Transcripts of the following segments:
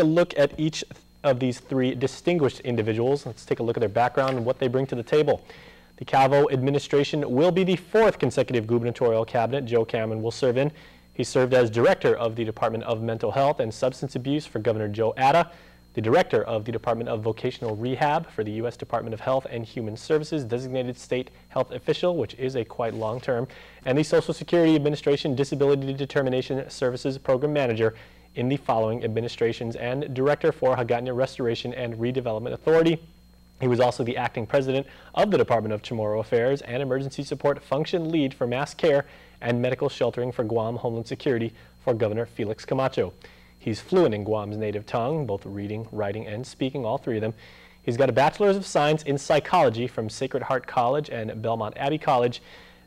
a look at each of these three distinguished individuals. Let's take a look at their background and what they bring to the table. The Calvo administration will be the fourth consecutive gubernatorial cabinet Joe Cameron will serve in. He served as director of the Department of Mental Health and Substance Abuse for Governor Joe Ada, the director of the Department of Vocational Rehab for the U.S. Department of Health and Human Services designated state health official, which is a quite long term, and the Social Security Administration Disability Determination Services Program Manager in the following administrations and director for Hagåtña Restoration and Redevelopment Authority. He was also the acting president of the Department of Chamorro Affairs and Emergency Support Function Lead for Mass Care and Medical Sheltering for Guam Homeland Security for Governor Felix Camacho. He's fluent in Guam's native tongue, both reading, writing, and speaking, all three of them. He's got a Bachelor's of Science in Psychology from Sacred Heart College and Belmont Abbey College.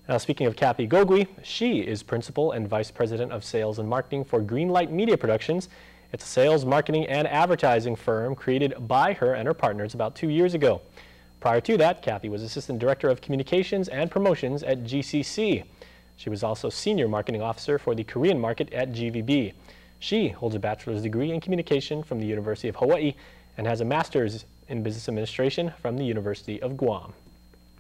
Now, speaking of Kathy Gogui, she is Principal and Vice President of Sales and Marketing for Greenlight Media Productions. It's a sales, marketing, and advertising firm created by her and her partners about two years ago. Prior to that, Kathy was Assistant Director of Communications and Promotions at GCC. She was also Senior Marketing Officer for the Korean market at GVB. She holds a bachelor's degree in communication from the University of Hawaii and has a master's in business administration from the University of Guam.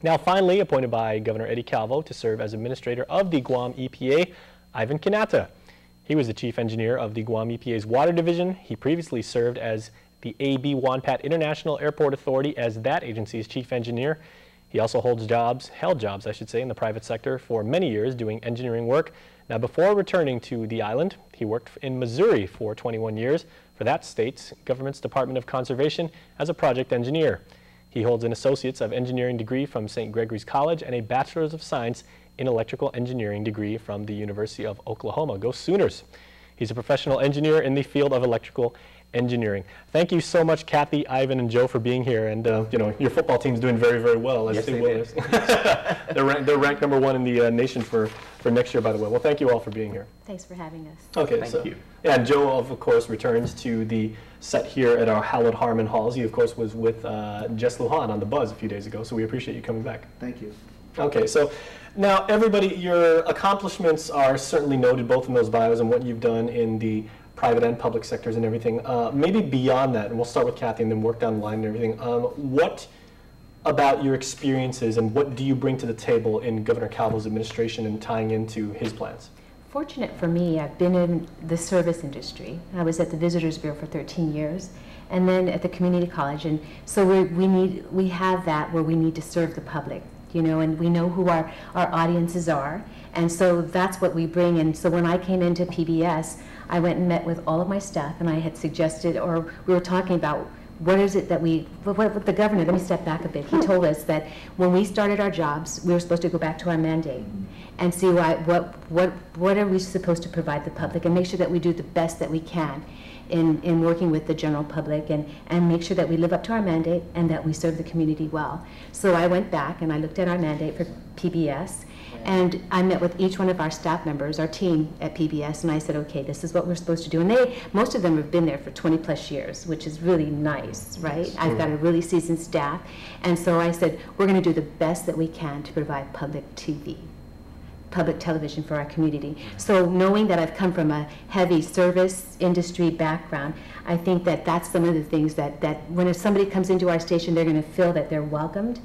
Now finally appointed by Governor Eddie Calvo to serve as administrator of the Guam EPA, Ivan Quinata. He was the chief engineer of the Guam EPA's water division. He previously served as the AB Won Pat International Airport Authority as that agency's chief engineer. He also holds jobs, held jobs, I should say, in the private sector for many years doing engineering work. Now, before returning to the island, he worked in Missouri for 21 years for that state's government's Department of Conservation as a project engineer. He holds an Associate's of Engineering degree from St. Gregory's College and a Bachelor's of Science in Electrical Engineering degree from the University of Oklahoma. Go Sooners! He's a professional engineer in the field of electrical engineering. Thank you so much, Kathy, Ivan, and Joe for being here. And uh, you know, your football team's doing very, very well. Yes, they will. they're, ranked, they're ranked number one in the uh, nation for, for next year, by the way. Well, thank you all for being here. Thanks for having us. Okay, Thank so you. yeah, and Joe, of course, returns to the set here at our Hallowed Harmon Halls. He, of course, was with uh, Jess Lujan on the Buzz a few days ago, so we appreciate you coming back. Thank you. Okay, so now everybody, your accomplishments are certainly noted both in those bios and what you've done in the private and public sectors and everything. Uh, maybe beyond that, and we'll start with Kathy and then work down the line and everything. Um, what about your experiences and what do you bring to the table in Governor Calvo's administration and tying into his plans? Fortunate for me, I've been in the service industry. I was at the Visitors Bureau for 13 years, and then at the community college. And so we, we need we have that where we need to serve the public, you know, and we know who our, our audiences are. And so that's what we bring. And so when I came into PBS, I went and met with all of my staff, and I had suggested, or we were talking about what is it that we, what, what the governor, let me step back a bit. He told us that when we started our jobs, we were supposed to go back to our mandate and see why, what, what, what are we supposed to provide the public and make sure that we do the best that we can in, in working with the general public and, and make sure that we live up to our mandate and that we serve the community well. So I went back and I looked at our mandate for PBS and I met with each one of our staff members, our team at PBS, and I said, okay, this is what we're supposed to do. And they, most of them have been there for 20 plus years, which is really nice, right? I've got a really seasoned staff. And so I said, we're going to do the best that we can to provide public TV public television for our community. So knowing that I've come from a heavy service industry background, I think that that's some of the things that, that when somebody comes into our station, they're going to feel that they're welcomed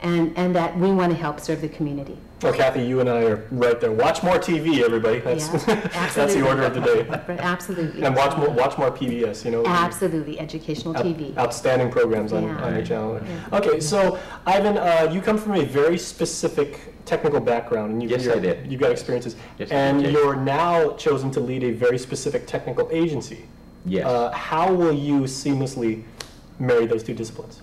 and, and that we want to help serve the community. Well, Kathy, you and I are right there. Watch more TV, everybody. That's, Yeah, that's the order of the day. Absolutely. And watch more, watch more PBS, you know. Absolutely, educational out- TV. Outstanding programs on, Yeah. on your channel. Yeah. Okay, so Ivan, uh, you come from a very specific technical background. And you, yes, I did. You've got experiences. Yes, and did. you're now chosen to lead a very specific technical agency. Yes. Uh, how will you seamlessly marry those two disciplines?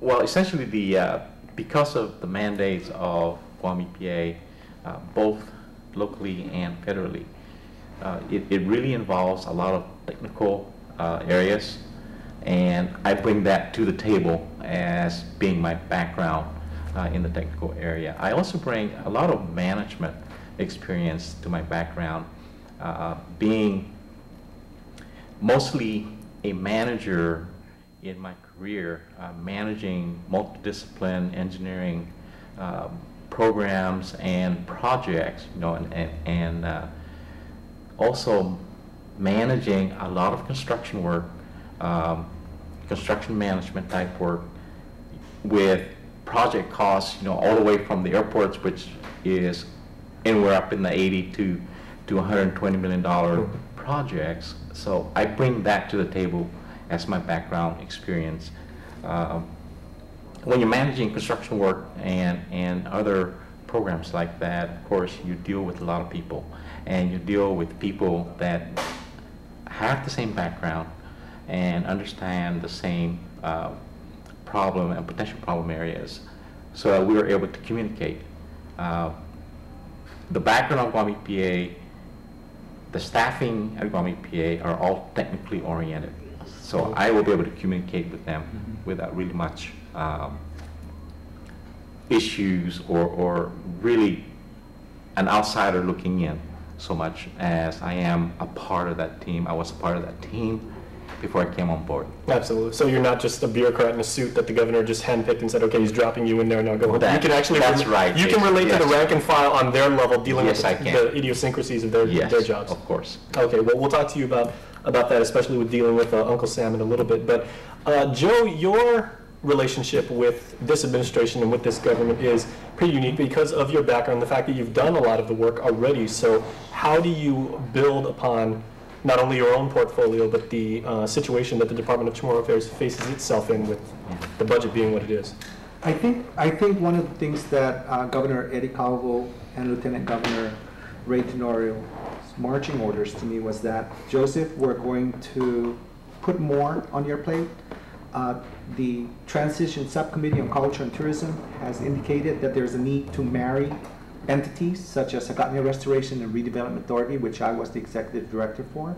Well, essentially, the uh, because of the mandates of Guam EPA, uh, both locally and federally, uh, it, it really involves a lot of technical uh, areas, and I bring that to the table as being my background uh, in the technical area. I also bring a lot of management experience to my background, uh, being mostly a manager in my career, uh, managing multidiscipline engineering um, programs and projects, you know, and, and, and uh, also managing a lot of construction work um, construction management type work with project costs, you know, all the way from the airports, which is anywhere up in the 80 to to 120 million dollar projects. So I bring that to the table as my background experience. Um, when you're managing construction work and and other programs like that, of course, you deal with a lot of people, and you deal with people that have the same background and understand the same uh, problem and potential problem areas, so that we were able to communicate. Uh, the background of Guam EPA, the staffing at Guam EPA are all technically oriented. So I will be able to communicate with them without really much um, issues or, or really an outsider looking in so much as I am a part of that team. I was a part of that team before I came on board. Absolutely. So you're not just a bureaucrat in a suit that the governor just handpicked and said, okay, he's dropping you in there, and now go home. That- you can actually that's right, You can relate to the rank and file on their level, dealing Yes, with I the, can. the idiosyncrasies of their Yes, their jobs. of course. Okay, well, we'll talk to you about, about that, especially with dealing with uh, Uncle Sam in a little bit. But uh, Joe, your relationship with this administration and with this government is pretty unique because of your background, the fact that you've done a lot of the work already. So how do you build upon not only your own portfolio, but the uh, situation that the Department of Chamorro Affairs faces itself in with the budget being what it is? I think, I think one of the things that uh, Governor Eddie Calvo and Lieutenant Governor Ray Tenorio's marching orders to me was that, Joseph, we're going to put more on your plate. Uh, The Transition Subcommittee on Culture and Tourism has indicated that there's a need to marry entities such as Hagatna Restoration and Redevelopment Authority, which I was the executive director for,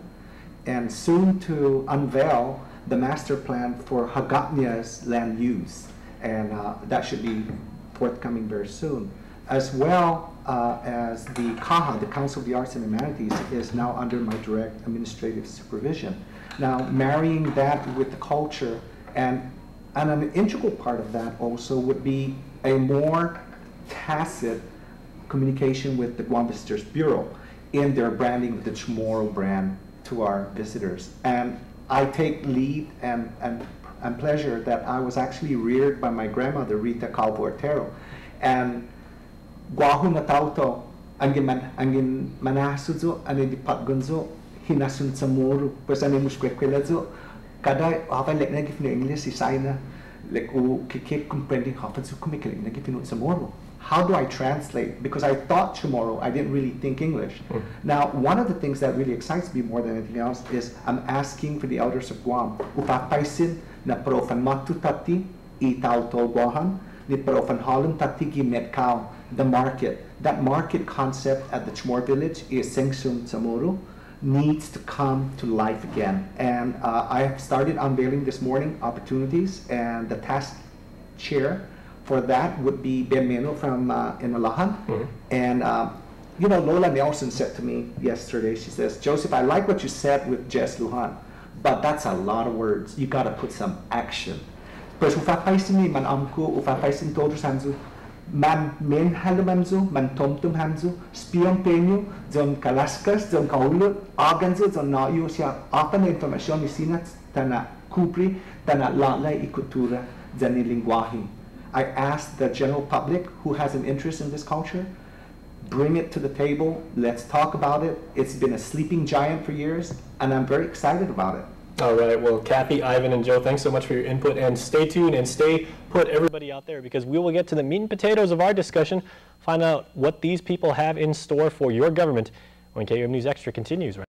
and soon to unveil the master plan for Hagatna's land use. And uh, that should be forthcoming very soon. As well uh, as the CAHA, the Council of the Arts and Humanities, is now under my direct administrative supervision. Now, marrying that with the culture, and, and an integral part of that also would be a more tacit communication with the Guam Visitors Bureau in their branding of the Chamorro brand to our visitors. And I take lead and, and, and pleasure that I was actually reared by my grandmother, Rita Calvo Artero. And Guahu na tauto, angin man, angin manasuzo, ane di patgunzo, hinasun samuru, pues ane muskwekweladzo, kada hava lek na gifno English isaina, lek u kikip comprending hava zu kumikalik na gifno samuru. How do I translate? Because I thought tomorrow, I didn't really think English. Hmm. Now, one of the things that really excites me more than anything else is I'm asking for the elders of Guam. Upapaisin na profan matu tati i tauto Guahan, ni profan halum tati gi metkau, the market. That market concept at the Chamor village is Sengsum needs to come to life again. And uh, I have started unveiling this morning opportunities, and the task chair for that would be Ben Meno from uh, Inalahan. And, uh, you know, Lola Nelson said to me yesterday, she says, Joseph, I like what you said with Jess Lujan, but that's a lot of words. You got to put some action. Pues ufapaisin ni man amku, ufapaisin todos hanzu, men man tomtum hanzu, spion penyu, zon kalaskas, zon aganzu, zon na informasyon ni tana kupri, tana ikutura, zani. I ask the general public who has an interest in this culture, bring it to the table, let's talk about it. It's been a sleeping giant for years, and I'm very excited about it. All right. Well, Kathy, Ivan, and Joe, thanks so much for your input. And stay tuned and stay put, everybody out there, because we will get to the meat and potatoes of our discussion, find out what these people have in store for your government when KUAM News Extra continues. Right